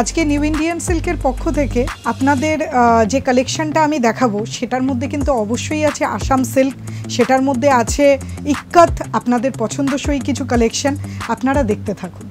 আজকে new Indian সিল্কের পক্ষ থেকে আপনাদের যে কালেকশনটা আমি দেখাবো, সেটার মধ্যে কিন্তু অবশ্যই আছে আসাম সিল্ক সেটার মধ্যে আছে ইক্কাত, আপনাদের পছন্দসই কিছু কালেকশন আপনারা দেখতে থাকুন।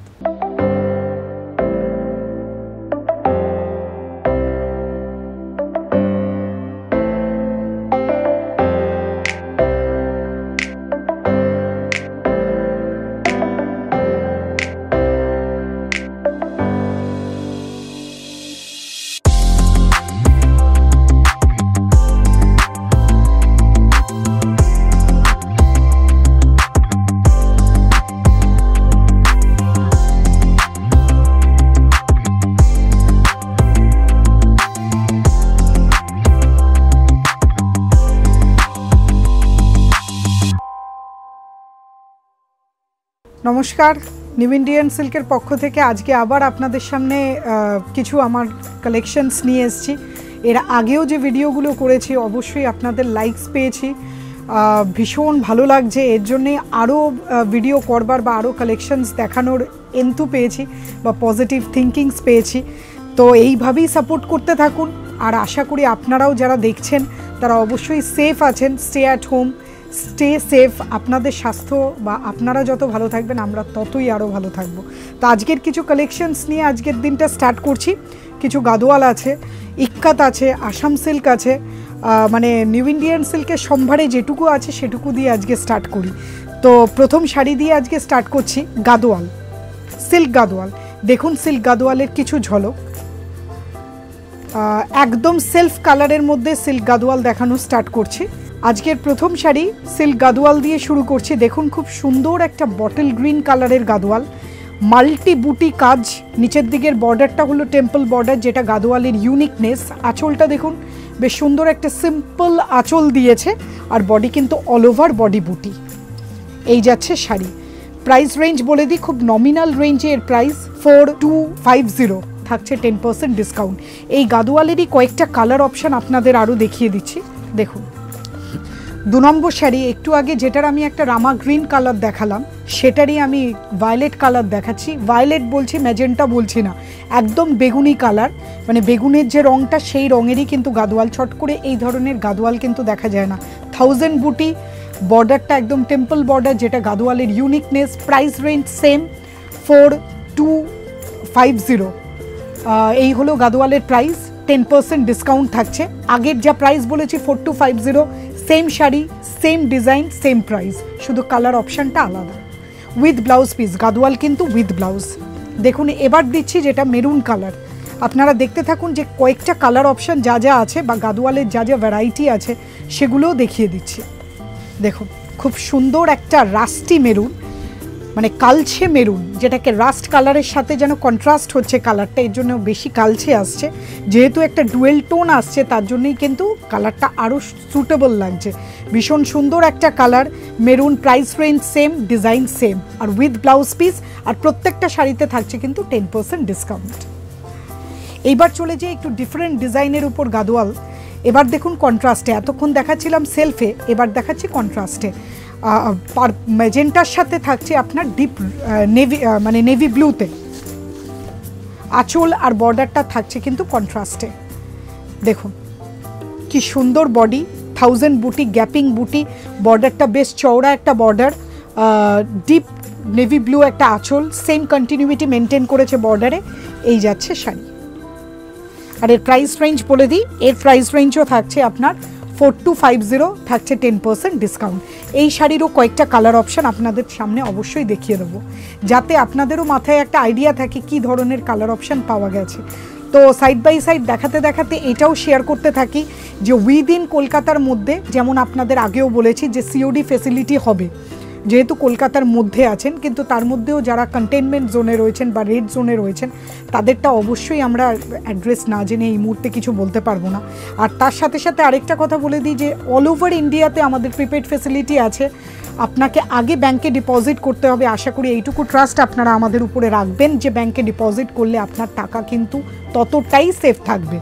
নমস্কার। নিউ ইন্ডিয়ান সিল্কের পক্ষ থেকে আজকে আবার আপনাদের সামনে কিছু আমার কালেকশনস নিয়ে এসেছি। এর আগেও যে ভিডিওগুলো করেছি, অবশ্যই আপনাদের লাইকস পেয়েছি। ভীষণ ভালো লাগছে। এর জন্যে আরও ভিডিও করবার বা আরও কালেকশনস দেখানোর এন্তু পেয়েছি বা পজিটিভ থিঙ্কিংস পেয়েছি। তো এইভাবেই সাপোর্ট করতে থাকুন। আর আশা করি আপনারাও যারা দেখছেন, তারা অবশ্যই সেফ আছেন stay at home stay safe আপনাদের স্বাস্থ্য বা আপনারা যত ভালো থাকবেন, আমরা ততই আরও ভালো থাকব। তো আজকের কিছু কালেকশনস নিয়ে আজকের দিনটা স্টার্ট করছি। কিছু গাদোয়াল আছে, ইক্কাত আছে, আসাম সিল্ক আছে মানে নিউ ইন্ডিয়ান সিল্কের সম্ভারে যেটুকু আছে, সেটুকু দিয়ে আজকে স্টার্ট করি। তো প্রথম শাড়ি দিয়ে আজকে স্টার্ট করছি গাদোয়াল সিল্ক গাদোয়াল। দেখুন সিল্ক গাদোয়ালের কিছু ঝলক। একদম সেলফ কালারের মধ্যে সিল্ক গাদোয়াল দেখানো স্টার্ট করছি। আজকের প্রথম শাড়ি সিল্ক গাদোয়াল দিয়ে শুরু করছি। দেখুন, খুব সুন্দর একটা বটল গ্রিন কালারের গাদোয়াল। মাল্টি বুটি কাজ। নিচের দিকের বর্ডারটা হলো টেম্পল বর্ডার যেটা গাদোয়ালের ইউনিকনেস আঁচলটা দেখুন, বেশ সুন্দর একটা সিম্পল আঁচল দিয়েছে, আর বডি কিন্তু অল ওভার বডি বুটি এই যাচ্ছে শাড়ি। প্রাইস রেঞ্জ বলে দিই, খুব নমিনাল রেঞ্জে এর price four two five zero থাকছে টেন পার্সেন্ট ডিসকাউন্ট এই গাদোয়ালেরই কয়েকটা কালার অপশান আপনাদের আরও দেখিয়ে দিচ্ছি। দেখুন। দু নম্বর শাড়ি, একটু আগে যেটার আমি একটা রামা গ্রিন কালার দেখালাম, সেটারই আমি ভায়োলেট কালার দেখাচ্ছি। ভায়োলেট বলছি ম্যাজেন্টা বলছি না, একদম বেগুনি কালার। মানে বেগুনের যে রঙটা সেই রঙেরই কিন্তু গাদোয়াল ছট করে এই ধরনের গাদোয়াল কিন্তু দেখা যায় না। থাউজেন্ড বুটি বর্ডারটা একদম টেম্পল বর্ডার যেটা গাদোয়ালের uniqueness price range same four two five zero এই হলো গাদোয়ালের প্রাইস টেন পার্সেন্ট ডিসকাউন্ট থাকছে। আগের যা প্রাইস বলেছি four two five zero same sari same design same price শুধু কালার অপশানটা আলাদা। উইথ ব্লাউজ পিস গাদোয়াল কিন্তু উইথ ব্লাউজ দেখুন, এবার দিচ্ছি যেটা মেরুন কালার আপনারা দেখতে থাকুন যে কয়েকটা কালার অপশান যা যা আছে বা গাদোয়ালের যা যা ভ্যারাইটি আছে, সেগুলোও দেখিয়ে দিচ্ছি। দেখুন, খুব সুন্দর একটা রাস্টি মেরুন মানে কালছে মেরুন, যেটাকে রাস্ট কালারের সাথে যেন কন্ট্রাস্ট হচ্ছে কালারটা এর জন্য বেশি কালছে আসছে। যেহেতু একটা ডুয়েল টোন আসছে, তার জন্যই কিন্তু কালারটা আরও সুটেবল লাগছে। ভীষণ সুন্দর একটা colour maroon price range same design same R with blouse piece আর প্রত্যেকটা শাড়িতে থাকছে কিন্তু টেন পার্সেন্ট ডিসকাউন্ট এইবার চলে যে একটু ডিফারেন্ট ডিজাইনের উপর গাদোয়াল। এবার দেখুন কন্ট্রাস্টে এতক্ষণ দেখাচ্ছিলাম সেলফে এবার দেখাচ্ছি কন্ট্রাস্টে ম্যাজেন্টার সাথে থাকছে আপনার ডিপ নেভি মানে নেভি ব্লুতে আঁচল আর বর্ডারটা থাকছে কিন্তু কন্ট্রাস্টে দেখুন, কি সুন্দর বডি থাউজেন্ড বুটি গ্যাপিং বুটি বর্ডারটা বেশ চওড়া একটা বর্ডার ডিপ নেভি ব্লু একটা আঁচল সেম কন্টিনিউটি মেনটেন করেছে বর্ডারে, এই যাচ্ছে শাড়ি। আর এর প্রাইস রেঞ্জ বলে দিই, এর প্রাইস রেঞ্জও থাকছে আপনার ফোর টু ফাইভ জিরো থাকছে টেন পার্সেন্ট ডিসকাউন্ট এই শাড়িরও কয়েকটা কালার অপশান আপনাদের সামনে অবশ্যই দেখিয়ে দেবো। যাতে আপনাদেরও মাথায় একটা আইডিয়া থাকে কি ধরনের কালার অপশান পাওয়া গেছে। তো সাইড বাই সাইড দেখাতে দেখাতে এটাও শেয়ার করতে থাকি যে উইদিন কলকাতার মধ্যে, যেমন আপনাদের আগেও বলেছি যে সিওডি ফেসিলিটি হবে। যেহেতু কলকাতার মধ্যে আছেন, কিন্তু তার মধ্যেও যারা কন্টেনমেন্ট জোনে রয়েছেন বা রেড জোনে রয়েছেন, তাদেরটা অবশ্যই আমরা অ্যাড্রেস না জেনে এই মুহূর্তে কিছু বলতে পারব না। আর তার সাথে সাথে আরেকটা কথা বলে দিই যে অল ওভার ইন্ডিয়াতে আমাদের প্রিপেড ফেসিলিটি আছে। আপনাকে আগে ব্যাংকে ডিপোজিট করতে হবে। আশা করি এইটুকু ট্রাস্ট আপনারা আমাদের উপরে রাখবেন যে ব্যাংকে ডিপোজিট করলে আপনার টাকা কিন্তু ততটাই সেফ থাকবে।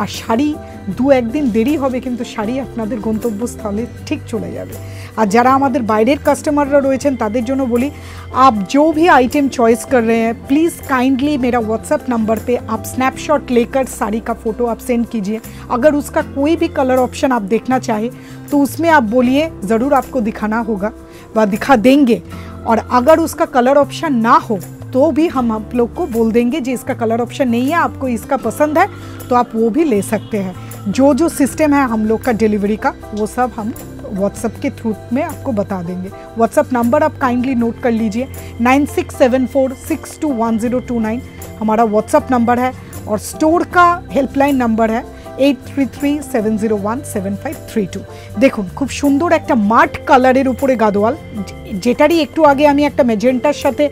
আর শাড়ি দু একদিন দেরি হবে কিন্তু শাড়ি আপনাদের গন্তব্যস্থলে ঠিক চলে যাবে আর যারা আমাদের বাইরের কাস্টমাররা রয়েছেন তাদের জন্য বলি आप जो भी आइटम चॉइस कर रहे हैं प्लीज़ काइंडली मेरा व्हाट्सएप नंबर पे आप स्नैपशॉट लेकर साड़ी का फ़ोटो आप सेंड कीजिए अगर उसका कोई भी कलर ऑप्शन आप देखना चाहें तो उसमें आप बोलिए ज़रूर आपको दिखाना होगा व दिखा देंगे और अगर उसका कलर ऑप्शन ना हो तो भी हम आप लोग को बोल देंगे जी इसका कलर ऑप्शन नहीं है आपको इसका पसंद है तो आप वो भी ले सकते हैं जो जो सिस्टम है हम लोग का डिलीवरी का, वो सब हम व्हाट्सएप के थ्रू में आपको बता देंगे। व्हाट्सएप नंबर आप काइंडली नोट कर लीजिए nine six seven four six two one zero two nine हमारा व्हाट्सएप नंबर है और स्टोर का हेल्पलाइन नंबर है। Eight three three seven zero one seven five three two দেখুন, খুব সুন্দর একটা মাঠ কালারের উপরে গাদোয়াল, যেটারই একটু আগে আমি একটা মেজেন্টার সাথে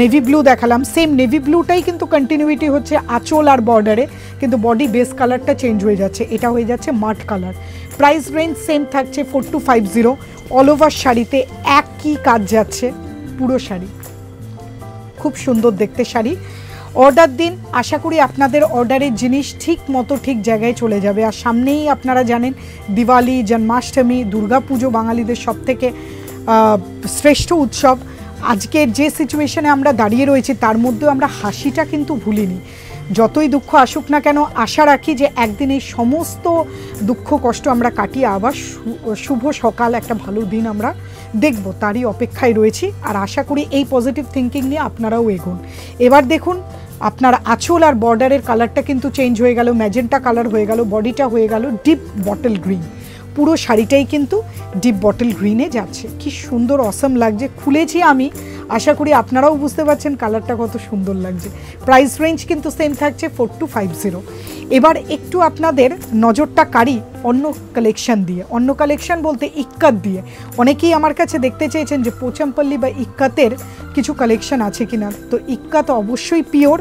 নেভি ব্লু দেখালাম। সেম নেভি ব্লুটাই কিন্তু কন্টিনিউটি হচ্ছে আঁচল আর বর্ডারে কিন্তু বডি বেস কালারটা চেঞ্জ হয়ে যাচ্ছে। এটা হয়ে যাচ্ছে মাঠ কালার প্রাইস রেঞ্জ সেম থাকছে four two five zero all over শাড়িতে একই কাজ যাচ্ছে, পুরো শাড়ি। খুব সুন্দর দেখতে শাড়ি। অর্ডার দিন। আশা করি আপনাদের অর্ডারের জিনিস ঠিক মতো ঠিক জায়গায় চলে যাবে। আর সামনেই আপনারা জানেন, দিওয়ালি, জন্মাষ্টমী, দুর্গাপুজো বাঙালিদের সব থেকে শ্রেষ্ঠ উৎসব। আজকের যে সিচুয়েশনে আমরা দাঁড়িয়ে রয়েছি, তার মধ্যেও আমরা হাসিটা কিন্তু ভুলিনি। যতই দুঃখ আসুক না কেন, আশা রাখি যে একদিন এই সমস্ত দুঃখ, কষ্ট আমরা কাটিয়ে আবার শুভ সকাল, একটা ভালো দিন আমরা দেখব। তারই অপেক্ষায় রয়েছি। আর আশা করি এই পজিটিভ থিঙ্কিং নিয়ে আপনারাও এগোন। এবার দেখুন আপনার আঁচল আর বর্ডারের কালারটা কিন্তু চেঞ্জ হয়ে গেল ম্যাজেন্টা কালার হয়ে গেল, বডিটা হয়ে গেল ডিপ বটল গ্রিন পুরো শাড়িটাই কিন্তু ডিপ বটল গ্রিনে যাচ্ছে। কি সুন্দর অসম লাগছে। খুলেছি আমি। আশা করি আপনারাও বুঝতে পারছেন কালারটা কত সুন্দর লাগছে। প্রাইস রেঞ্জ কিন্তু সেম থাকছে ফোর টু ফাইভ জিরো এবার একটু আপনাদের নজরটা কারি অন্য কালেকশন দিয়ে। অন্য কালেকশন বলতে ইক্কাত দিয়ে। অনেকেই আমার কাছে দেখতে চেয়েছেন যে পোচামপল্লি বা ইক্কাতের কিছু কালেকশন আছে কিনা। তো ইক্কাত অবশ্যই পিওর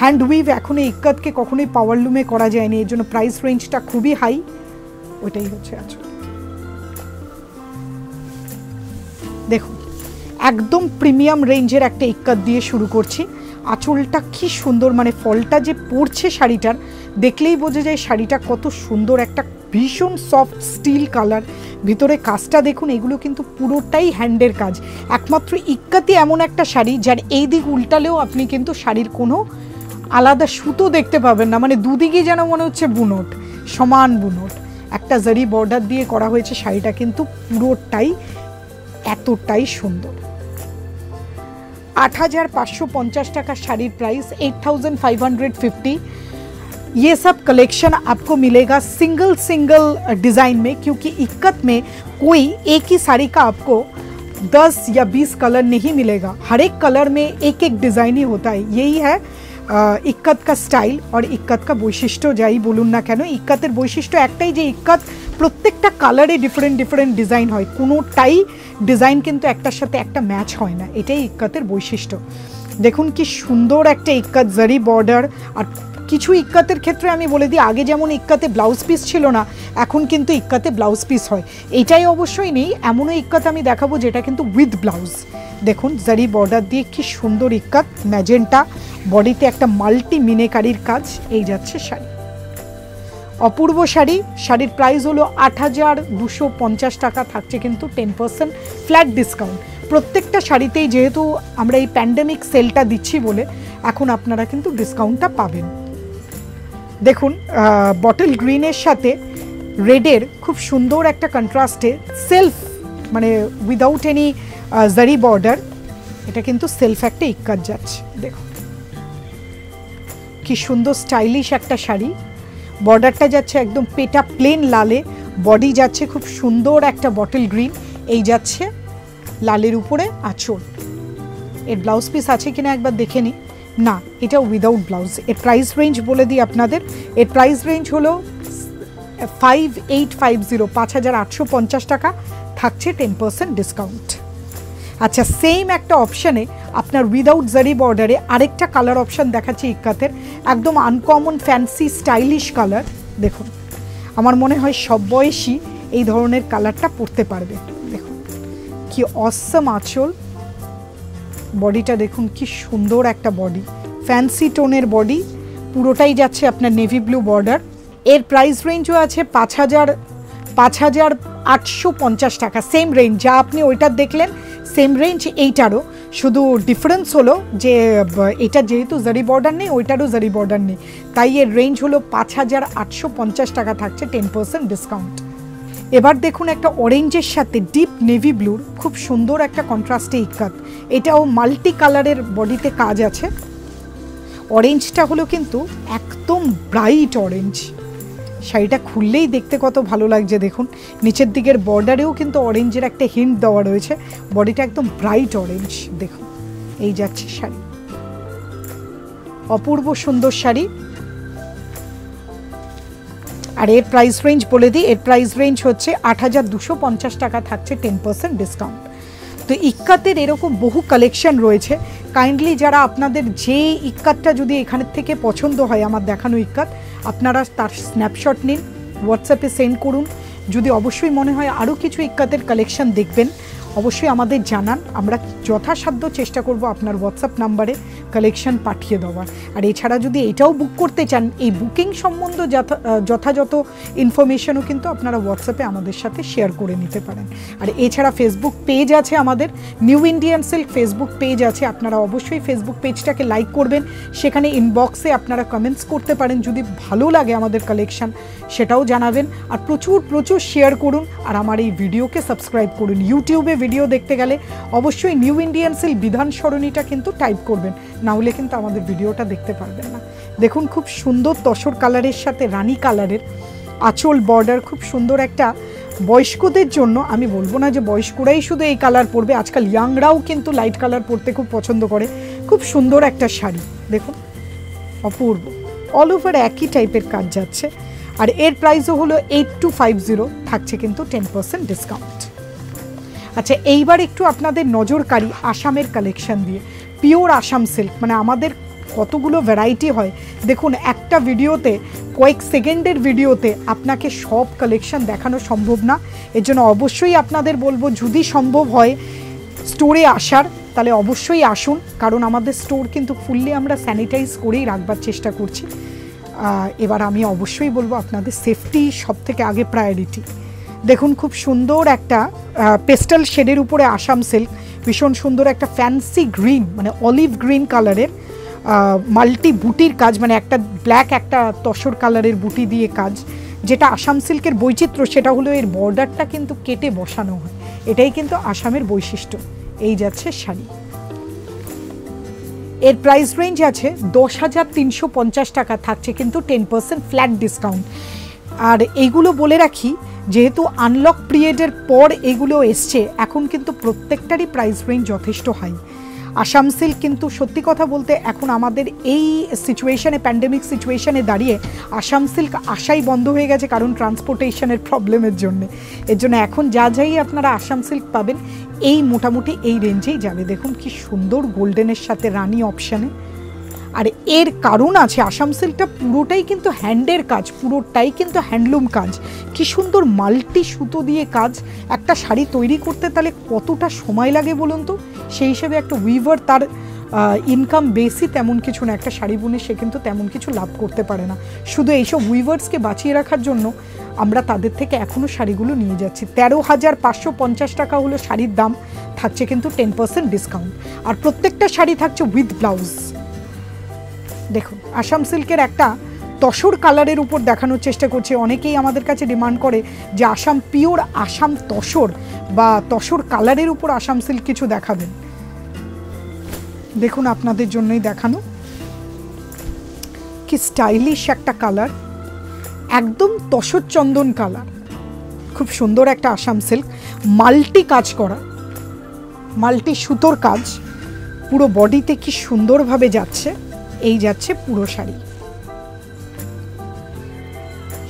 হ্যান্ড উইভ এখন এই ইক্কাতকে কখনোই পাওয়ার লুমে করা যায়নি। এর জন্য প্রাইস রেঞ্জটা খুবই হাই ওইটাই হচ্ছে আচল দেখুন, একদম প্রিমিয়াম রেঞ্জের একটা ইক্কাত দিয়ে শুরু করছি। আঁচলটা কি সুন্দর মানে ফলটা যে পড়ছে শাড়িটার দেখলেই বোঝা যায় শাড়িটা কত সুন্দর, একটা ভীষণ সফট স্টিল কালার ভিতরে কাজটা দেখুন, এগুলো কিন্তু পুরোটাই হ্যান্ডের কাজ। একমাত্র ইক্কাতি এমন একটা শাড়ি, যার এই দিক উল্টালেও আপনি কিন্তু শাড়ির কোনো আলাদা সুতো দেখতে পাবেন না। মানে দুদিকে যেন মনে হচ্ছে বুনট, সমান বুনট। একটা জারি বর্ডার দিয়ে করা হয়েছে শাড়িটা কিন্তু পুরোটাই, এতটাই সুন্দর। আট হাজার পাঁচশো পঞ্চাশ টাকা শাড়ির price eight thousand five hundred fifty ये सब कलेक्शन आपको मिलेगा सिंगल सिंगल डिज़ाइन में क्योंकि इक्कत में कोई एक ही साड़ी का आपको 10 या 20 कलर नहीं मिलेगा हर एक कलर में एक एक डिज़ाइन ही होता है यही है আহ, ইক্কাত কা স্টাইল আর ইক্কাত কা বৈশিষ্ট্য যাই বলুন না কেন ইক্কাতের বৈশিষ্ট্য একটাই যে ইক্কাত প্রত্যেকটা কালারে ডিফারেন্ট ডিফারেন্ট ডিজাইন হয় কোনোটাই ডিজাইন কিন্তু একটার সাথে একটা ম্যাচ হয় না এটাই ইক্কাতের বৈশিষ্ট্য দেখুন কি সুন্দর একটা ইক্কাত জারি বর্ডার আর কিছু ইক্কাতের ক্ষেত্রে আমি বলে দিই, আগে যেমন ইক্কাতে ব্লাউজ পিস ছিল না, এখন কিন্তু ইক্কাতে ব্লাউজ পিস হয়। এটাই অবশ্যই নেই, এমনও ইক্কাত আমি দেখাবো যেটা কিন্তু উইথ ব্লাউজ দেখুন, জারি বর্ডার দিয়ে কি সুন্দর ইক্কাত ম্যাজেন্টা বডিতে একটা মাল্টি মিনেকারির কাজ, এই যাচ্ছে শাড়ি। অপূর্ব শাড়ি, শাড়ির প্রাইস হলো আট হাজার দুশো পঞ্চাশ টাকা, থাকছে কিন্তু টেন পার্সেন্ট ফ্ল্যাট ডিসকাউন্ট প্রত্যেকটা শাড়িতেই যেহেতু আমরা এই প্যান্ডেমিক সেলটা দিচ্ছি বলে, এখন আপনারা কিন্তু ডিসকাউন্টটা পাবেন। দেখুন বটল গ্রিনের সাথে রেডের খুব সুন্দর একটা কন্ট্রাস্টে সেলফ মানে উইদাউট এনি জারি বর্ডার এটা কিন্তু সেলফ একটা ইক্কাত যাচ্ছে দেখুন, কি সুন্দর স্টাইলিশ একটা শাড়ি। বর্ডারটা যাচ্ছে একদম পেটা প্লেন লালে বডি যাচ্ছে খুব সুন্দর একটা বটল গ্রিন এই যাচ্ছে লালের উপরে আঁচল। এর ব্লাউজ পিস আছে কিনা একবার দেখে নিই। না, এটা উইদাউট ব্লাউজ এর প্রাইস রেঞ্জ বলে দিই আপনাদের। এর প্রাইস রেঞ্জ হলো ফাইভ এইট ফাইভ জিরো পাঁচ হাজার আটশো পঞ্চাশ টাকা। থাকছে টেন পার্সেন্ট ডিসকাউন্ট আচ্ছা সেম একটা অপশানে আপনার উইদাউট জারি বর্ডারে আরেকটা কালার অপশান দেখাচ্ছি ইক্কাতের। একদম আনকমন ফ্যান্সি স্টাইলিশ কালার দেখুন, আমার মনে হয় সব বয়সী এই ধরনের কালারটা পরতে পারবে। দেখুন, কি অসম আঁচল। বডিটা দেখুন কি সুন্দর একটা বডি। ফ্যান্সি টোনের বডি, পুরোটাই যাচ্ছে আপনার নেভি ব্লু বর্ডার। এর প্রাইস রেঞ্জও আছে পাঁচ হাজার পাঁচ হাজার আটশো পঞ্চাশ টাকা, সেম রেঞ্জ। যা আপনি ওইটার দেখলেন, সেম রেঞ্জ এইটারও। শুধু ডিফারেন্স হলো যে, এটা যেহেতু জারি বর্ডার নেই, ওইটারও জারি বর্ডার নেই। তাই এর রেঞ্জ হলো পাঁচ হাজার আটশো পঞ্চাশ টাকা থাকছে, টেন পার্সেন্ট ডিসকাউন্ট। এবার দেখুন একটা অরেঞ্জের সাথে ডিপ নেভি ব্লুর খুব সুন্দর একটা কন্ট্রাস্টে ইকাত এটাও মাল্টি কালারের বডিতে কাজ আছে। অরেঞ্জটা হলো কিন্তু একদম ব্রাইট অরেঞ্জ শাড়িটা খুললেই দেখতে কত ভালো লাগছে দেখুন। নিচের দিকের বর্ডারেও কিন্তু অরেঞ্জের একটা হিন্ট দেওয়া রয়েছে। বডিটা একদম ব্রাইট অরেঞ্জ দেখুন। এই যাচ্ছে শাড়ি। অপূর্ব সুন্দর শাড়ি। আর এর প্রাইস রেঞ্জ বলে দিই, এর প্রাইস রেঞ্জ হচ্ছে আট হাজার দুশো পঞ্চাশ টাকা থাকছে টেন পার্সেন্ট ডিসকাউন্ট তো ইক্কাতের এরকম বহু কালেকশন রয়েছে। কাইন্ডলি যারা আপনাদের যে ইক্কাতটা যদি এখানের থেকে পছন্দ হয়, আমার দেখানো ইক্কাত, আপনারা তার স্ন্যাপশট নিন হোয়াটসঅ্যাপে সেন্ড করুন। যদি অবশ্যই মনে হয় আরও কিছু ইক্কাতের কালেকশন দেখবেন, অবশ্যই আমাদের জানান। আমরা যথাসাধ্য চেষ্টা করব আপনার হোয়াটসঅ্যাপ নাম্বারে কালেকশন পাঠিয়ে দেওয়ার আর এছাড়া যদি এটাও বুক করতে চান, এই বুকিং সম্বন্ধ যথাযথ ইনফরমেশনও কিন্তু আপনারা হোয়াটসঅ্যাপে আমাদের সাথে শেয়ার করে নিতে পারেন। আর এছাড়া ফেসবুক পেজ আছে আমাদের। New Indian Silk Facebook page আছে। আপনারা অবশ্যই ফেসবুক পেজটাকে লাইক করবেন। সেখানে ইনবক্সে আপনারা কমেন্টস করতে পারেন। যদি ভালো লাগে আমাদের কালেকশন সেটাও জানাবেন। আর প্রচুর প্রচুর শেয়ার করুন। আর আমার এই ভিডিওকে সাবস্ক্রাইব করুন। ইউটিউবে ভিডিও দেখতে গেলে অবশ্যই নিউ ইন্ডিয়ান সিল বিধান সরণিটা কিন্তু টাইপ করবেন। না হলে কিন্তু আমাদের ভিডিওটা দেখতে পারবেন না। দেখুন, খুব সুন্দর তসর কালারের সাথে রানী কালারের আঁচল বর্ডার খুব সুন্দর একটা বয়স্কদের জন্য। আমি বলব না যে বয়স্করাই শুধু এই কালার পরবে, আজকাল ইয়াংরাও কিন্তু লাইট কালার পরতে খুব পছন্দ করে। খুব সুন্দর একটা শাড়ি, দেখুন, অপূর্ব। অল ওভার একই টাইপের কাজ যাচ্ছে। আর এর প্রাইসও হলো এইট টু ফাইভ জিরো থাকছে কিন্তু টেন পার্সেন্ট ডিসকাউন্ট আচ্ছা এইবার একটু আপনাদের নজরকারি আসামের কালেকশন দিয়ে। পিওর আসাম সিল্ক মানে আমাদের কতগুলো ভ্যারাইটি হয়। দেখুন, একটা ভিডিওতে কয়েক সেকেন্ডের ভিডিওতে আপনাকে সব কালেকশন দেখানো সম্ভব না। এর জন্য অবশ্যই আপনাদের বলব, যদি সম্ভব হয় স্টোরে আসার, তাহলে অবশ্যই আসুন। কারণ আমাদের স্টোর কিন্তু ফুললি আমরা স্যানিটাইজ করেই রাখবার চেষ্টা করছি। এবার আমি অবশ্যই বলব, আপনাদের সেফটি সব থেকে আগে প্রায়োরিটি দেখুন, খুব সুন্দর একটা পেস্টাল শেডের উপরে আসাম সিল্ক, ভীষণ সুন্দর একটা ফ্যান্সি গ্রিন মানে অলিভ গ্রিন কালারের মাল্টি বুটির কাজ মানে একটা ব্ল্যাক, একটা তসর কালারের বুটি দিয়ে কাজ, যেটা আসাম সিল্কের বৈচিত্র্য, সেটা হলো এর বর্ডারটা কিন্তু কেটে বসানো হয়। এটাই কিন্তু আসামের বৈশিষ্ট্য। এই যাচ্ছে শাড়ি। এর প্রাইস রেঞ্জ আছে দশ হাজার তিনশো পঞ্চাশ টাকা, থাকছে কিন্তু টেন পার্সেন্ট ফ্ল্যাট ডিসকাউন্ট আর এইগুলো বলে রাখি, যেহেতু আনলক পিরিয়ডের পর এগুলো এসছে, এখন কিন্তু প্রত্যেকটারই প্রাইস রেঞ্জ যথেষ্ট হাই আসাম সিল্ক কিন্তু সত্যি কথা বলতে এখন আমাদের এই সিচুয়েশনে প্যান্ডেমিক সিচুয়েশনে দাঁড়িয়ে আসাম সিল্ক আসাই বন্ধ হয়ে গেছে কারণ ট্রান্সপোর্টেশনের প্রবলেমের জন্যে। এর জন্য এখন যা যাই আপনারা আসাম সিল্ক পাবেন, এই মোটামুটি এই রেঞ্জেই যাবে। দেখুন কি সুন্দর গোল্ডেনের সাথে রানি অপশানে আর এর কারণ আছে, আসাম সিল্কটা পুরোটাই কিন্তু হ্যান্ডের কাজ, পুরোটাই কিন্তু হ্যান্ডলুম কাজ। কি সুন্দর মাল্টি সুতো দিয়ে কাজ, একটা শাড়ি তৈরি করতে তাহলে কতটা সময় লাগে বলুন তো? সেই হিসেবে একটা উইভার তার ইনকাম বেশি তেমন কিছু না, একটা শাড়ি বুনে সে কিন্তু তেমন কিছু লাভ করতে পারে না। শুধু এইসব উইভার্সকে বাঁচিয়ে রাখার জন্য আমরা তাদের থেকে এখনও শাড়িগুলো নিয়ে যাচ্ছি। তেরো হাজার পাঁচশো পঞ্চাশ টাকা হলো শাড়ির দাম, থাকছে কিন্তু টেন পার্সেন্ট ডিসকাউন্ট আর প্রত্যেকটা শাড়ি থাকছে উইথ ব্লাউজ দেখুন, আসাম সিল্কের একটা তসর কালারের উপর দেখানোর চেষ্টা করছে। অনেকেই আমাদের কাছে ডিমান্ড করে যে আসাম পিওর আসাম তসর বা তসর কালারের উপর আসাম সিল্ক কিছু দেখাবেন। দেখুন আপনাদের জন্যই দেখানো। কি স্টাইলিশ একটা কালার। একদম তসর চন্দন কালার। খুব সুন্দর একটা আসাম সিল্ক। মাল্টি কাজ করা। মাল্টি সুতোর কাজ। পুরো বডিতে কি সুন্দরভাবে যাচ্ছে। এই যাচ্ছে পুরো শাড়ি।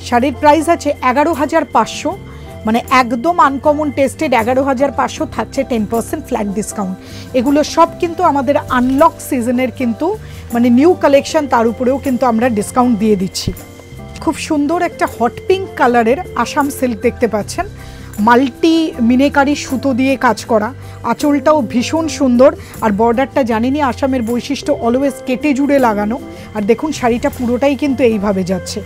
শাড়ির প্রাইস আছে এগারো হাজার পাঁচশো মানে একদম আনকমন টেস্টেড এগারো হাজার পাঁচশো থাকছে টেন পার্সেন্ট ফ্ল্যাট ডিসকাউন্ট এগুলো সব কিন্তু আমাদের আনলক সিজনের কিন্তু মানে নিউ কালেকশন তার উপরেও কিন্তু আমরা ডিসকাউন্ট দিয়ে দিচ্ছি। খুব সুন্দর একটা হট পিঙ্ক কালারের আসাম সিল্ক দেখতে পাচ্ছেন। মাল্টি মিনেকারি সুতো দিয়ে কাজ করা। আঁচলটাও ভীষণ সুন্দর, আর বর্ডারটা জানিনি আসামের বৈশিষ্ট্য অলওয়েজ কেটে জুড়ে লাগানো। আর দেখুন, শাড়িটা পুরোটাই কিন্তু এইভাবে যাচ্ছে।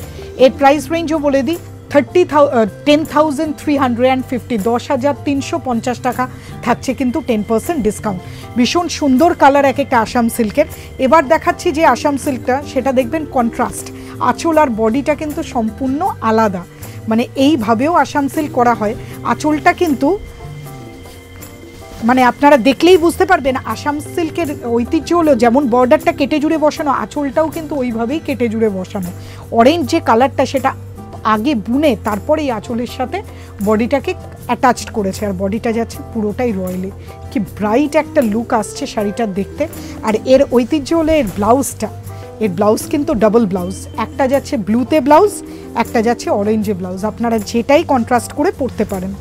এর প্রাইস রেঞ্জও বলে দিই thirty thou ten thousand three hundred and fifty দশ হাজার তিনশো পঞ্চাশ টাকা। থাকছে কিন্তু টেন পার্সেন্ট ডিসকাউন্ট ভীষণ সুন্দর কালার এক একটা আসাম সিল্কের এবার দেখাচ্ছি যে আসাম সিল্কটা সেটা দেখবেন কন্ট্রাস্ট আঁচল আর বডিটা কিন্তু সম্পূর্ণ আলাদা। মানে এইভাবেও আসাম সিল্ক করা হয়। আঁচলটা কিন্তু মানে আপনারা দেখলেই বুঝতে পারবেন, আসাম সিল্কের ঐতিহ্য হলো যেমন বর্ডারটা কেটে জুড়ে বসানো, আঁচলটাও কিন্তু ওইভাবেই কেটে জুড়ে বসানো। অরেঞ্জ যে কালারটা সেটা আগে বুনে তারপরে এই আঁচলের সাথে বডিটাকে অ্যাটাচড করেছে আর বডিটা যাচ্ছে পুরোটাই রয়্যালি কি ব্রাইট একটা লুক আসছে শাড়িটার দেখতে। আর এর ঐতিহ্য হলো এর ব্লাউজটা এর ব্লাউজ কিন্তু ডাবল ব্লাউজ। একটা যাচ্ছে ব্লুতে ব্লাউজ, একটা যাচ্ছে অরেঞ্জে ব্লাউজ। আপনারা যেটাই কন্ট্রাস্ট করে পরতে পারেন।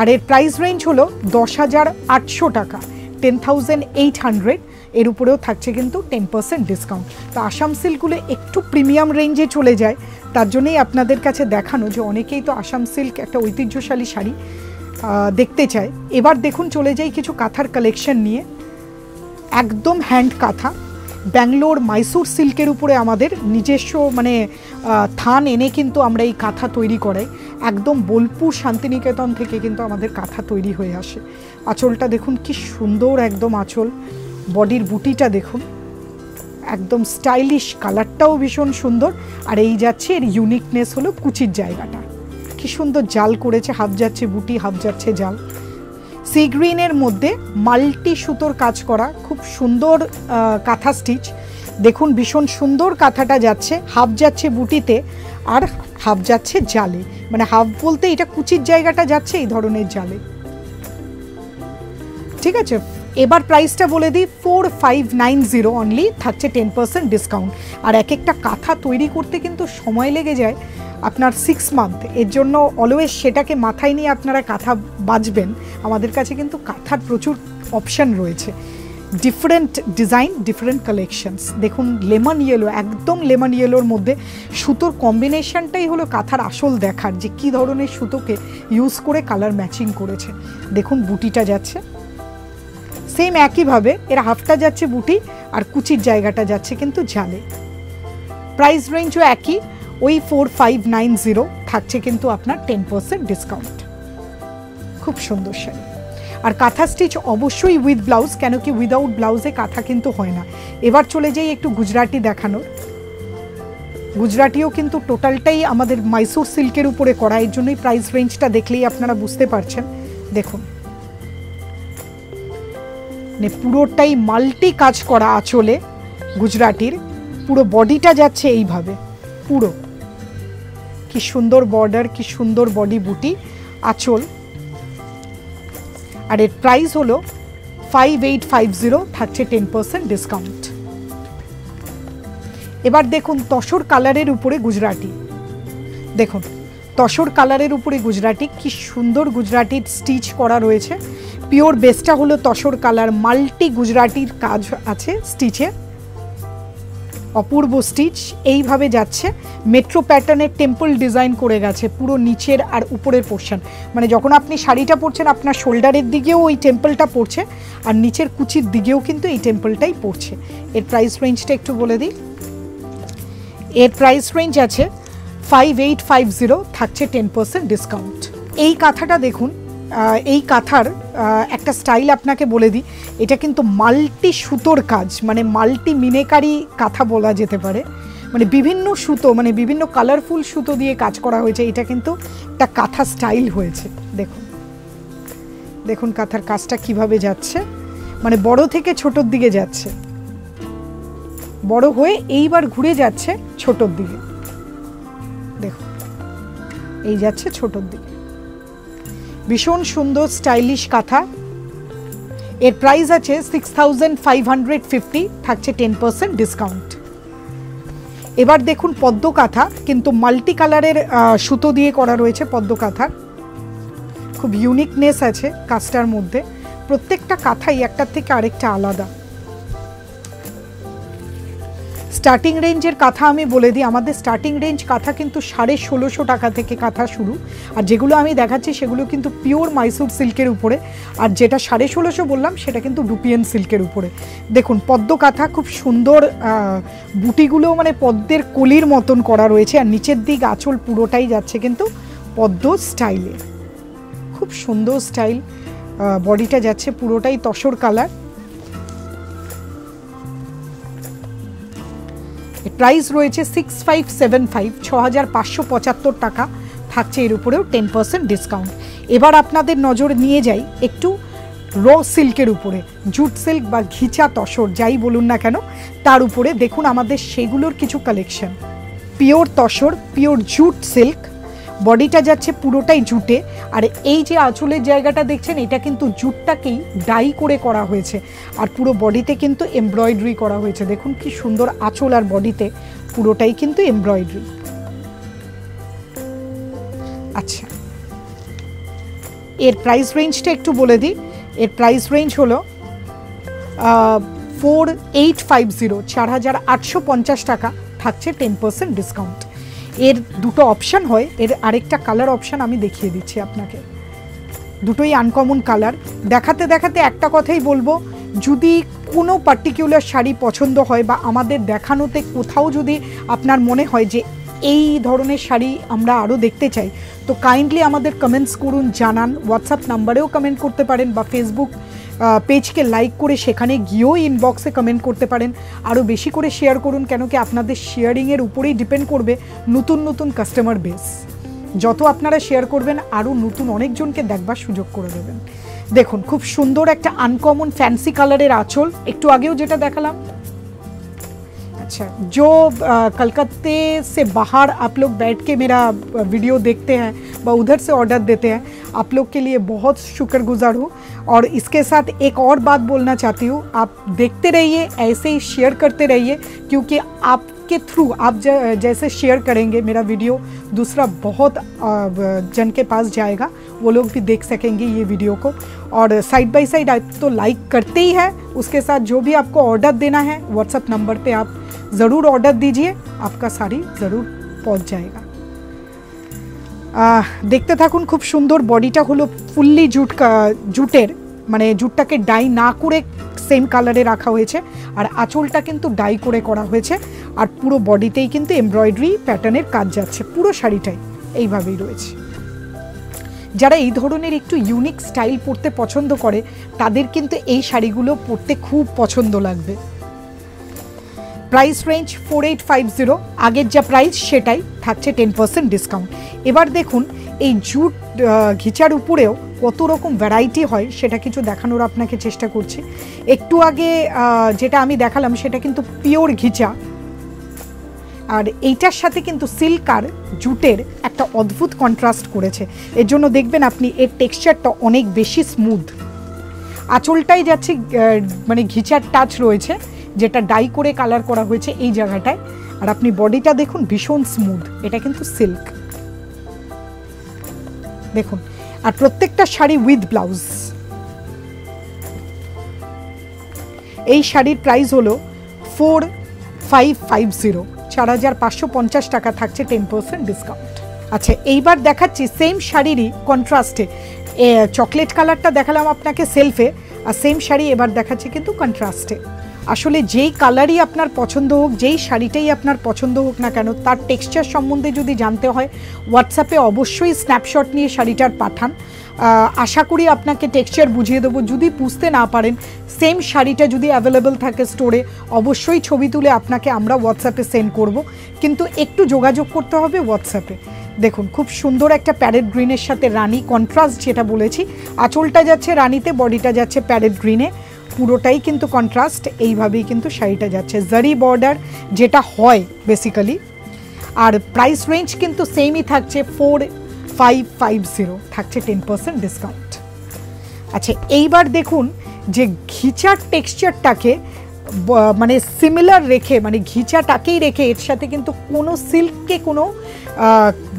আর এর প্রাইস রেঞ্জ হলো দশ হাজার আটশো টাকা। টেন থাউজেন্ড এইট হান্ড্রেড এর উপরেও থাকছে কিন্তু টেন পার্সেন্ট ডিসকাউন্ট তো আসাম সিল্কগুলো একটু প্রিমিয়াম রেঞ্জে চলে যায়। তার জন্যই আপনাদের কাছে দেখানো যে অনেকেই তো আসাম সিল্ক একটা ঐতিহ্যশালী শাড়ি দেখতে চায়। এবার দেখুন চলে যাই কিছু কাঁথার কালেকশন নিয়ে। একদম হ্যান্ড কাঁথা। ব্যাঙ্গালোর মাইসুর সিল্কের উপরে আমাদের নিজস্ব মানে থান এনে কিন্তু আমরা এই কাঁথা তৈরি করাই একদম বোলপুর শান্তিনিকেতন থেকে কিন্তু আমাদের কাঁথা তৈরি হয়ে আসে। আঁচলটা দেখুন, কি সুন্দর একদম আঁচল। বডির বুটিটা দেখুন। একদম স্টাইলিশ কালারটাও ভীষণ সুন্দর। আর এই যাচ্ছে এর ইউনিকনেস হলো কুচির জায়গাটা। কি সুন্দর জাল করেছে, হাফ যাচ্ছে বুটি, হাফ যাচ্ছে জাল। সি গ্রিনের মধ্যে মাল্টি সুতোর কাজ করা খুব সুন্দর কাঁথা স্টিচ দেখুন, ভীষণ সুন্দর কাঁথাটা যাচ্ছে। হাফ যাচ্ছে বুটিতে আর হাফ যাচ্ছে জালে। মানে হাফ বলতে এটা কুচির জায়গাটা যাচ্ছে এই ধরনের জালে। ঠিক আছে? এবার প্রাইসটা বলে দিই four five nine zero only থাকছে টেন পার্সেন্ট ডিসকাউন্ট আর এক একটা কাঁথা তৈরি করতে কিন্তু সময় লেগে যায়। আপনার সিক্স মান্থ এর জন্য অলওয়েজ সেটাকে মাথায় নিয়ে আপনারা কাঁথা বাজবেন। আমাদের কাছে কিন্তু কাঁথার প্রচুর অপশান রয়েছে। ডিফারেন্ট ডিজাইন ডিফারেন্ট কালেকশনস দেখুন লেমন ইয়েলো একদম লেমন ইয়েলোর মধ্যে সুতোর কম্বিনেশনটাই হলো কাঁথার আসল দেখার যে কী ধরনের সুতোকে ইউজ করে কালার ম্যাচিং করেছে। দেখুন, বুটিটা যাচ্ছে। সেম একইভাবে এর হাফটা যাচ্ছে বুটি আর কুচির জায়গাটা যাচ্ছে কিন্তু জালে প্রাইস রেঞ্জও একই। ওই ফোর ফাইভ নাইন জিরো থাকছে কিন্তু আপনার টেন পার্সেন্ট ডিসকাউন্ট খুব সুন্দর শাড়ি। আর কাঁথা স্টিচ অবশ্যই উইথ ব্লাউজ কেন কি উইদাউট ব্লাউজে কাঁথা কিন্তু হয় না। এবার চলে যাই একটু গুজরাটি দেখানোর। গুজরাটিও কিন্তু টোটালটাই আমাদের মাইসুর সিল্কের উপরে করা, এর জন্যই প্রাইস রেঞ্জটা দেখলেই আপনারা বুঝতে পারছেন। দেখুন। মানে পুরোটাই মাল্টি কাজ করা আঁচলে গুজরাটির, পুরো বডিটা যাচ্ছে এইভাবে, পুরো। কি সুন্দর বর্ডার কি সুন্দর বডি বুটি আঁচল। আর এর প্রাইস হলো ফাইভ এইট ফাইভ জিরো থাকছে টেন পার্সেন্ট ডিসকাউন্ট এবার দেখুন তসর কালারের উপরে গুজরাটি। দেখুন, তসর কালারের উপরে গুজরাটি, কি সুন্দর গুজরাটির স্টিচ করা রয়েছে। পিওর বেসটা হলো তসর কালার মাল্টি গুজরাটির কাজ আছে স্টিচে অপূর্ব স্টিচ। এইভাবে যাচ্ছে। মেট্রো প্যাটার্নের টেম্পল ডিজাইন করে গেছে, পুরো নিচের আর উপরের পোর্শন। মানে যখন আপনি শাড়িটা পরছেন, আপনার শোল্ডারের দিকেও ওই টেম্পলটা পড়ছে, আর নিচের কুচির দিকেও কিন্তু এই টেম্পলটাই পড়ছে। এর প্রাইস রেঞ্জটা একটু বলে দিই। এর প্রাইস রেঞ্জ আছে ফাইভ এইট ফাইভ জিরো থাকছে টেন পার্সেন্ট ডিসকাউন্ট এই কাঁথাটা দেখুন এই কাঁথার একটা স্টাইল আপনাকে বলে দিই। এটা কিন্তু মাল্টি সুতোর কাজ মানে মাল্টি মিনেকারি কাঁথা বলা যেতে পারে। মানে বিভিন্ন সুতো মানে বিভিন্ন কালারফুল সুতো দিয়ে কাজ করা হয়েছে। এটা কিন্তু একটা কাঁথা স্টাইল হয়েছে। দেখুন। দেখুন কাঁথার কাজটা কীভাবে যাচ্ছে। মানে বড় থেকে ছোটোর দিকে যাচ্ছে। বড় হয়ে এইবার ঘুরে যাচ্ছে ছোটোর দিকে। দেখুন। এই যাচ্ছে ছোটোর দিকে। ভীষণ সুন্দর স্টাইলিশ কাঁথা। এর প্রাইস আছে six thousand five hundred fifty থাকছে টেন পার্সেন্ট ডিসকাউন্ট এবার দেখুন পদ্ম কাঁথা, কিন্তু মাল্টি কালারের সুতো দিয়ে করা রয়েছে পদ্ম কাঁথা। খুব ইউনিকনেস আছে কাজটার মধ্যে। প্রত্যেকটা কাঁথাই একটার থেকে আরেকটা আলাদা। স্টার্টিং রেঞ্জের কথা আমি বলে দিই, আমাদের স্টার্টিং রেঞ্জ কাঁথা কিন্তু সাড়ে ষোলোশো টাকা থেকে কাঁথা শুরু। আর যেগুলো আমি দেখাচ্ছি, সেগুলো কিন্তু পিওর মাইসুর সিল্কের উপরে। আর যেটা সাড়ে ষোলোশো বললাম, সেটা কিন্তু ডুপিয়ান সিল্কের উপরে। দেখুন, পদ্ম কাঁথা খুব সুন্দর বুটিগুলো মানে পদ্মের কলির মতন করা রয়েছে। আর নিচের দিক আঁচল পুরোটাই যাচ্ছে কিন্তু পদ্ম স্টাইলে খুব সুন্দর স্টাইল বডিটা যাচ্ছে পুরোটাই তসর কালার প্রাইস রয়েছে সিক্স ফাইভ সেভেন ফাইভ ছ হাজার পাঁচশো পঁচাত্তর টাকা। থাকছে এর উপরেও টেন পার্সেন্ট ডিসকাউন্ট এবার আপনাদের নজর নিয়ে যাই একটু র সিল্কের উপরে। জুট সিল্ক বা ঘিচা তসর, যাই বলুন না কেন, তার উপরে দেখুন আমাদের সেগুলোর কিছু collection pure tussar, pure jute silk বডিটা যাচ্ছে পুরোটাই জুটে। আর এই যে আঁচলের জায়গাটা দেখছেন, এটা কিন্তু জুটটাকেই ডাই করে করা হয়েছে। আর পুরো বডিতে কিন্তু এমব্রয়ডারি করা হয়েছে। দেখুন কি সুন্দর আঁচল আর বডিতে পুরোটাই কিন্তু এমব্রয়ডারি। আচ্ছা। এর প্রাইস রেঞ্জটা একটু বলে দিই। এর প্রাইস রেঞ্জ হলো ফোর এইট ফাইভ জিরো চার হাজার আটশো পঞ্চাশ টাকা। থাকছে টেন পার্সেন্ট ডিসকাউন্ট এর দুটো অপশান হয়, এর আরেকটা কালার অপশান আমি দেখিয়ে দিচ্ছি আপনাকে। দুটোই আনকমন কালার দেখাতে দেখাতে একটা কথাই বলব, যদি কোনো পার্টিকুলার শাড়ি পছন্দ হয় বা আমাদের দেখানোতে কোথাও যদি আপনার মনে হয় যে এই ধরনের শাড়ি আমরা আরও দেখতে চাই, তো কাইন্ডলি আমাদের কমেন্টস করুন, জানান। হোয়াটসঅ্যাপ নাম্বারেও কমেন্ট করতে পারেন বা ফেসবুক পেজকে লাইক করে সেখানে গিয়েও ইনবক্সে কমেন্ট করতে পারেন। আরও বেশি করে শেয়ার করুন, কেন কি আপনাদের শেয়ারিংয়ের উপরেই ডিপেন্ড করবে নতুন নতুন কাস্টমার বেস যত আপনারা শেয়ার করবেন আরও নতুন অনেকজনকে দেখবার সুযোগ করে দেবেন। দেখুন, খুব সুন্দর একটা আনকমন ফ্যান্সি কালারের আঁচল। একটু আগেও যেটা দেখালাম अच्छा। जो कलकत्ते से बाहर आप लोग बैठ के मेरा वीडियो देखते हैं व उधर से ऑर्डर देते हैं, आप लोग के लिए बहुत शुक्रगुजार हूँ। और इसके साथ एक और बात बोलना चाहती हूँ, आप देखते रहिए, ऐसे ही शेयर करते रहिए, क्योंकि आपके थ्रू आप जैसे शेयर करेंगे मेरा वीडियो, दूसरा बहुत जन के पास जाएगा, वो लोग भी देख सकेंगे ये वीडियो को। और साइड बाय साइड आप तो लाइक करते ही है उसके साथ जो भी आपको ऑर्डर देना है व्हाट्सअप नंबर पे आप ज़रूर ऑर्डर दीजिए आपका শাড়ি ज़रूर পৌঁছ जाएगा দেখতে থাকুন খুব সুন্দর বডিটা হলো ফুললি জুট জুটের মানে জুটটাকে ডাই না করে সেম কালারে রাখা হয়েছে আর আঁচলটা কিন্তু ডাই করে করা হয়েছে আর পুরো বডিতেই কিন্তু এমব্রয়ডারি প্যাটার্নের কাজ যাচ্ছে পুরো শাড়িটাই এইভাবেই রয়েছে যারা এই ধরনের একটু ইউনিক স্টাইল পরতে পছন্দ করে, তাদের কিন্তু এই শাড়িগুলো পরতে খুব পছন্দ লাগবে। Price range four eight five zero আগের যা প্রাইস সেটাই থাকছে টেন পার্সেন্ট ডিসকাউন্ট এবার দেখুন, এই জুট ঘিচার উপরেও কত রকম ভ্যারাইটি হয় সেটা কিছু দেখানোর আপনাকে চেষ্টা করছি। একটু আগে যেটা আমি দেখালাম সেটা কিন্তু পিওর ঘিচা। আর এইটার সাথে কিন্তু সিল্ক আর জুটের একটা অদ্ভুত কন্ট্রাস্ট করেছে। এর জন্য দেখবেন আপনি এর টেক্সচারটা অনেক বেশি স্মুথ আঁচলটাই যাচ্ছে মানে ঘিচার টাচ রয়েছে, যেটা ডাই করে কালার করা হয়েছে এই জায়গাটায়। আর আপনি বডিটা দেখুন ভীষণ স্মুথ এটা কিন্তু সিল্ক দেখুন, আর প্রত্যেকটা শাড়ি উইথ ব্লাউজ এই শাড়ির প্রাইস হলো ফোর ফাইভ ফাইভ জিরো চার হাজার পাঁচশো পঞ্চাশ টাকা থাকছে টেন পার্সেন্ট ডিসকাউন্ট আচ্ছা এইবার দেখাচ্ছি সেম শাড়িরই কন্ট্রাস্টে চকলেট কালারটা দেখালাম আপনাকে সেলফে আর সেম শাড়ি এবার দেখাচ্ছি কিন্তু কন্ট্রাস্টে আসলে যেই কালারই আপনার পছন্দ হোক, যেই শাড়িটাই আপনার পছন্দ হোক না কেন, তার টেক্সচার সম্বন্ধে যদি জানতে হয় হোয়াটসঅ্যাপে অবশ্যই স্ন্যাপশট নিয়ে শাড়িটার পাঠান। আশা করি আপনাকে টেক্সচার বুঝিয়ে দেবো। যদি বুঝতে না পারেন সেম শাড়িটা যদি অ্যাভেলেবেল থাকে স্টোরে অবশ্যই ছবি তুলে আপনাকে আমরা হোয়াটসঅ্যাপে সেন্ড করব। কিন্তু একটু যোগাযোগ করতে হবে হোয়াটসঅ্যাপে দেখুন, খুব সুন্দর একটা প্যারেড গ্রিনের সাথে রানি কন্ট্রাস্ট যেটা বলেছি। আঁচলটা যাচ্ছে রানিতে বডিটা যাচ্ছে প্যারেড গ্রিনে পুরোটাই কিন্তু কন্ট্রাস্ট এইভাবেই কিন্তু শাড়িটা যাচ্ছে। জারি বর্ডার যেটা হয় বেসিক্যালি আর প্রাইস রেঞ্জ কিন্তু সেমই থাকছে ফোর ফাইভ ফাইভ জিরো থাকছে টেন পার্সেন্ট ডিসকাউন্ট আচ্ছা এইবার দেখুন যে ঘিচার টেক্সচারটাকে মানে সিমিলার রেখে মানে ঘিচাটাকেই রেখে এর সাথে কিন্তু কোনো সিল্ককে কোনো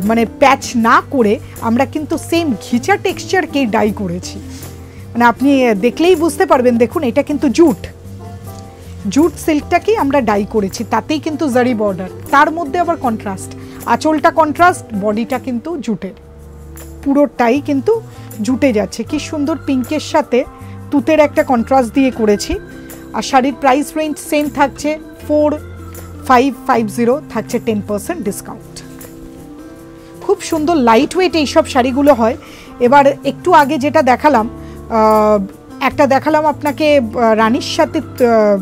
মানে প্যাচ না করে আমরা কিন্তু সেম ঘিচা টেক্সচারকেই ডাই করেছি। মানে আপনি দেখলেই বুঝতে পারবেন, দেখুন এটা কিন্তু জুট জুট সিল্কটাকেই আমরা ডাই করেছি, তাতেই কিন্তু জারি বর্ডার তার মধ্যে আবার কন্ট্রাস্ট আঁচলটা কন্ট্রাস্ট বডিটা কিন্তু জুটের পুরোটাই কিন্তু জুটে যাচ্ছে। কি সুন্দর পিঙ্কের সাথে তুতের একটা কন্ট্রাস্ট দিয়ে করেছি। আর শাড়ির প্রাইস রেঞ্জ সেম থাকছে ফোর ফাইভ ফাইভ জিরো থাকছে টেন পার্সেন্ট ডিসকাউন্ট খুব সুন্দর লাইট ওয়েট এইসব শাড়িগুলো হয়। এবার একটু আগে যেটা দেখালাম একটা দেখালাম আপনাকে রানির সাথে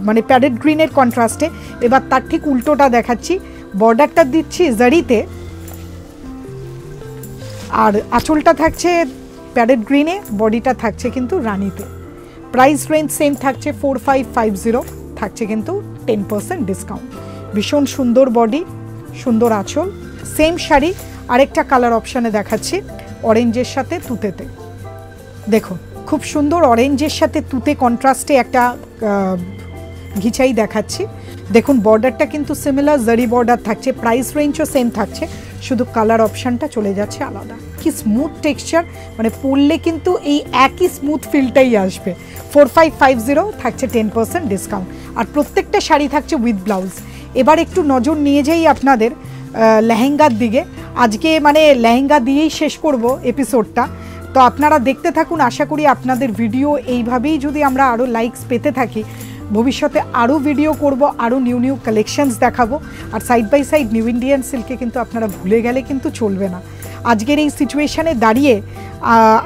মানে প্যারেড গ্রিনের কন্ট্রাস্টে এবার তার ঠিক উল্টোটা দেখাচ্ছি। বর্ডারটা দিচ্ছি জারিতে আঁচলটা থাকছে প্যারেড গ্রিনে বডিটা থাকছে কিন্তু রানিতে। প্রাইস রেঞ্জ সেম থাকছে ফোর ফাইভ ফাইভ জিরো থাকছে কিন্তু টেন পার্সেন্ট ডিসকাউন্ট ভীষণ সুন্দর বডি সুন্দর আঁচল সেম শাড়ি, আরেকটা কালার অপশানে দেখাচ্ছি অরেঞ্জের সাথে তুতেতে। দেখুন, খুব সুন্দর অরেঞ্জের সাথে তুতে কন্ট্রাস্টে একটা ঘিচাই দেখাচ্ছি। দেখুন বর্ডারটা কিন্তু সিমিলার জারি বর্ডার থাকছে প্রাইস রেঞ্জও সেম থাকছে, শুধু কালার অপশানটা চলে যাচ্ছে আলাদা। কি স্মুথ টেক্সচার মানে পরলে কিন্তু এই একই স্মুথ ফিলটাই আসবে। ফোর ফাইভ ফাইভ জিরো থাকছে টেন পার্সেন্ট ডিসকাউন্ট আর প্রত্যেকটা শাড়ি থাকছে উইথ ব্লাউজ এবার একটু নজর নিয়ে যাই আপনাদের লেহেঙ্গার দিকে। আজকে মানে লেহেঙ্গা দিয়েই শেষ করব এপিসোডটা তো আপনারা দেখতে থাকুন, আশা করি আপনাদের ভিডিও এইভাবেই যদি আমরা আরও লাইকস পেতে থাকি ভবিষ্যতে আরও ভিডিও করব আরও নিউ নিউ কালেকশনস দেখাবো। আর side by side New Indian সিল্কে কিন্তু আপনারা ভুলে গেলে কিন্তু চলবে না। আজকের এই সিচুয়েশানে দাঁড়িয়ে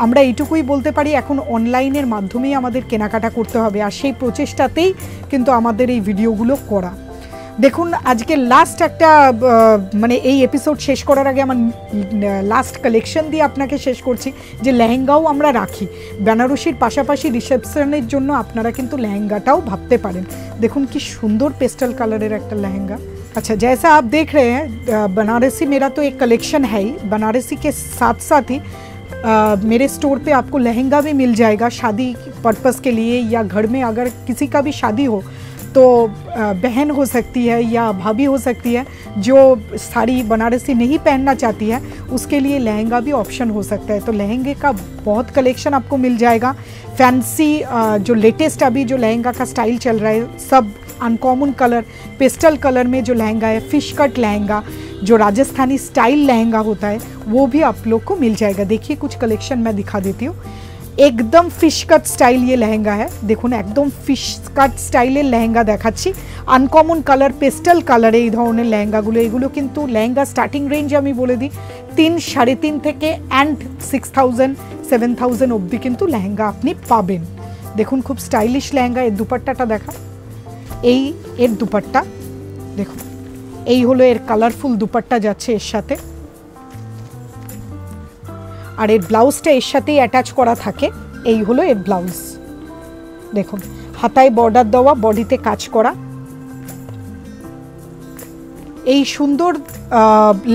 আমরা এইটুকুই বলতে পারি, এখন অনলাইনের মাধ্যমেই আমাদের কেনাকাটা করতে হবে। আর সেই প্রচেষ্টাতেই কিন্তু আমাদের এই ভিডিওগুলো করা। দেখুন আজকে লাস্ট একটা মানে এই এপিসোড শেষ করার আগে আমার লাস্ট কালেকশন দিয়ে আপনাকে শেষ করছি যে লেহেঙ্গাও আমরা রাখি বেনারসির পাশাপাশি রিসেপশনের জন্য আপনারা কিন্তু লেহেঙ্গাটাও ভাবতে পারেন দেখুন কি সুন্দর পেস্টাল কালারের একটা লেহেঙ্গা अच्छा जैसा आप देख रहे हैं बनारसी मेरा तो एक कलेक्शन है ही बनारसी के साथ साथ ही आ, मेरे स्टोर पे आपको लहंगा भी मिल जाएगा शादी पर्पज़ के लिए या घर में अगर किसी का भी शादी हो तो बहन हो सकती है या भाभी हो सकती है, जो साड़ी बनारसी नहीं पहनना चाहती है, उसके लिए लहंगा भी ऑप्शन हो सकता है। तो लहंगे का बहुत कलेक्शन आपको मिल जाएगा। फैंसी जो लेटेस्ट अभी जो लहंगा का स्टाइल चल रहा है, सब अनकॉमन कलर पेस्टल कलर में जो लहंगा है फ़िश कट लहंगा, जो राजस्थानी स्टाइल लहंगा होता है, वो भी आप लोग को मिल जाएगा। देखिए कुछ कलेक्शन मैं दिखा देती हूँ। একদম ফিশ কাট স্টাইল ইয়ে লেহেঙ্গা হ্যাঁ দেখুন একদম ফিশ কাট স্টাইলের লেহেঙ্গা দেখাচ্ছি আনকমন কালার পেস্টাল কালারে এই ধরনের লেহেঙ্গাগুলো এগুলো কিন্তু লেহেঙ্গা স্টার্টিং রেঞ্জ আমি বলে দিই তিন সাড়ে তিন থেকে and six thousand seven thousand অবধি কিন্তু লেহেঙ্গা আপনি পাবেন দেখুন খুব স্টাইলিশ লেহেঙ্গা এর দুপাট্টাটা দেখা এই এর দুপাট্টা দেখুন এই হলো এর কালারফুল দুপাট্টা যাচ্ছে এর সাথে আর এর ব্লাউজটা এর সাথেই অ্যাটাচ করা থাকে, এই হলো এর ব্লাউজ। দেখুন, হাতায় বর্ডার দেওয়া, বডিতে কাজ করা। এই সুন্দর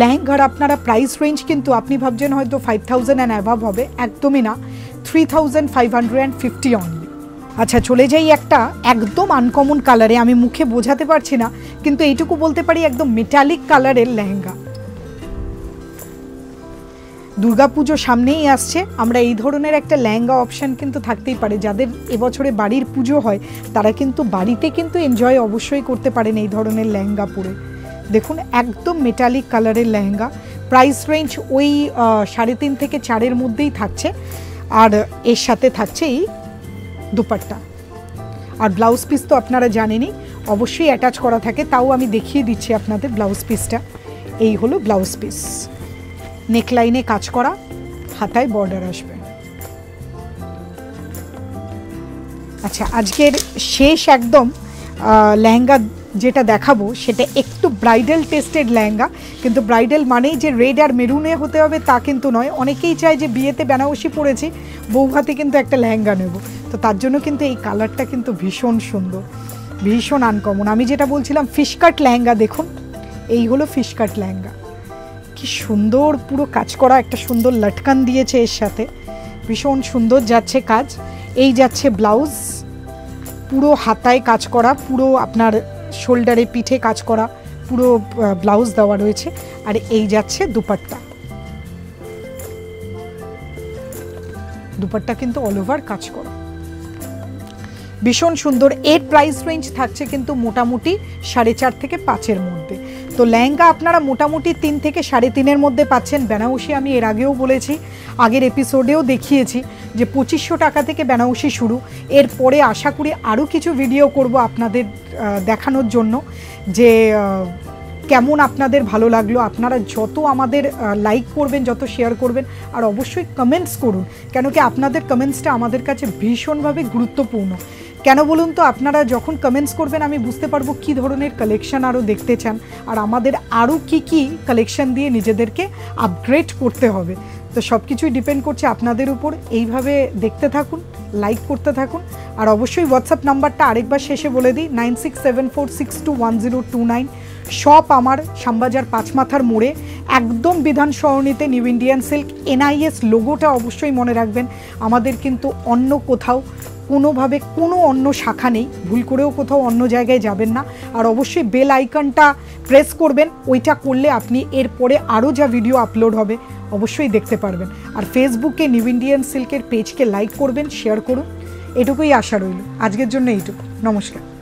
লেহেঙ্গার আপনারা প্রাইস রেঞ্জ কিন্তু আপনি ভাবছেন হয়তো ফাইভ থাউজেন্ড অ্যান্ড অ্যাভাব হবে, একদমই না। Three thousand five hundred and fifty only আচ্ছা চলে যাই একটা একদম আনকমন কালারে আমি মুখে বোঝাতে পারছি না, কিন্তু এইটুকু বলতে পারি একদম মেটালিক কালারের লেহেঙ্গা। দুর্গাপুজো সামনেই আসছে। আমরা এই ধরনের একটা লেহেঙ্গা অপশান কিন্তু থাকতেই পারে। যাদের এবছরে বাড়ির পুজো হয়, তারা কিন্তু বাড়িতে কিন্তু এনজয় অবশ্যই করতে পারেন এই ধরনের লেহেঙ্গা পরে। দেখুন, একদম মেটালিক কালারের লেহেঙ্গা প্রাইস রেঞ্জ ওই সাড়ে তিন থেকে চারের মধ্যেই থাকছে। আর এর সাথে থাকছে এই দুপাট্টা। আর ব্লাউজ পিস তো আপনারা জানেনই, অবশ্যই অ্যাটাচ করা থাকে। তাও আমি দেখিয়ে দিচ্ছি আপনাদের ব্লাউজ পিসটা এই হলো ব্লাউজ পিস নেকলাইনে কাজ করা, হাতায় বর্ডার আসবে। আচ্ছা আজকের শেষ একদম লেহেঙ্গা যেটা দেখাবো, সেটা একটু ব্রাইডাল টেস্টেড লেহেঙ্গা, কিন্তু ব্রাইডাল মানেই যে রেড আর মেরুনে হতে হবে তা কিন্তু নয়। অনেকেই চায় যে বিয়েতে বেনারসি পরেছি বউ হাতে কিন্তু একটা লেহেঙ্গা নেব। তো তার জন্য কিন্তু এই কালারটা কিন্তু ভীষণ সুন্দর, ভীষণ আনকমন আমি যেটা বলছিলাম ফিশকাট লেহেঙ্গা দেখুন, এই হলো ফিশকাট লেহেঙ্গা। কি সুন্দর পুরো কাজ করা, একটা সুন্দর লটকান দিয়েছে এর সাথে। ভীষণ সুন্দর যাচ্ছে কাজ। এই যাচ্ছে ব্লাউজ। পুরো হাতায় কাজ করা, পুরো আপনার শোল্ডারে পিঠে কাজ করা, পুরো ব্লাউজ দেওয়া রয়েছে। আর এই যাচ্ছে দুপাট্টা। দুপাট্টা কিন্তু অল ওভার কাজ করা। ভীষণ সুন্দর এর প্রাইস রেঞ্জ থাকছে কিন্তু মোটামুটি সাড়ে চার থেকে পাঁচের মধ্যে। তো লেহেঙ্গা আপনারা মোটামুটি তিন থেকে সাড়ে তিনের মধ্যে পাচ্ছেন। বেনারসি আমি এর আগেও বলেছি, আগের এপিসোডেও দেখিয়েছি যে পঁচিশশো টাকা থেকে বেনারসি শুরু। এরপরে আশা করি আরও কিছু ভিডিও করব আপনাদের দেখানোর জন্য যে কেমন আপনাদের ভালো লাগল। আপনারা যত আমাদের লাইক করবেন, যত শেয়ার করবেন, আর অবশ্যই কমেন্টস করুন। কেন কি আপনাদের কমেন্টসটা আমাদের কাছে ভীষণভাবে গুরুত্বপূর্ণ। কেন বলুন তো, আপনারা যখন কমেন্টস করবেন, আমি বুঝতে পারব কী ধরনের কালেকশন আরও দেখতে চান। আর আমাদের আরও কি কি কালেকশন দিয়ে নিজেদেরকে আপগ্রেড করতে হবে। তো সব কিছুই ডিপেন্ড করছে আপনাদের উপর। এইভাবে দেখতে থাকুন লাইক করতে থাকুন। আর অবশ্যই হোয়াটসঅ্যাপ নাম্বারটা আরেকবার শেষে বলে দিই nine six seven four six two one zero two nine shop আমার শ্যামবাজার পাঁচমাথার মোড়ে, একদম বিধান সরণিতে নিউ ইন্ডিয়ান সিল্ক এনআইএস লোগোটা অবশ্যই মনে রাখবেন। আমাদের কিন্তু অন্য কোথাও কোনোভাবে কোনো অন্য শাখা নেই। ভুল করেও কোথাও অন্য জায়গায় যাবেন না। আর অবশ্যই বেল আইকনটা প্রেস করবেন। ওইটা করলে আপনি এরপরে আরও যা ভিডিও আপলোড হবে, অবশ্যই দেখতে পারবেন। আর ফেসবুকে নিউ ইন্ডিয়ান সিল্কের পেজকে লাইক করবেন শেয়ার করুন। এটুকুই আশা রইল। আজকের জন্য এইটুকু। নমস্কার।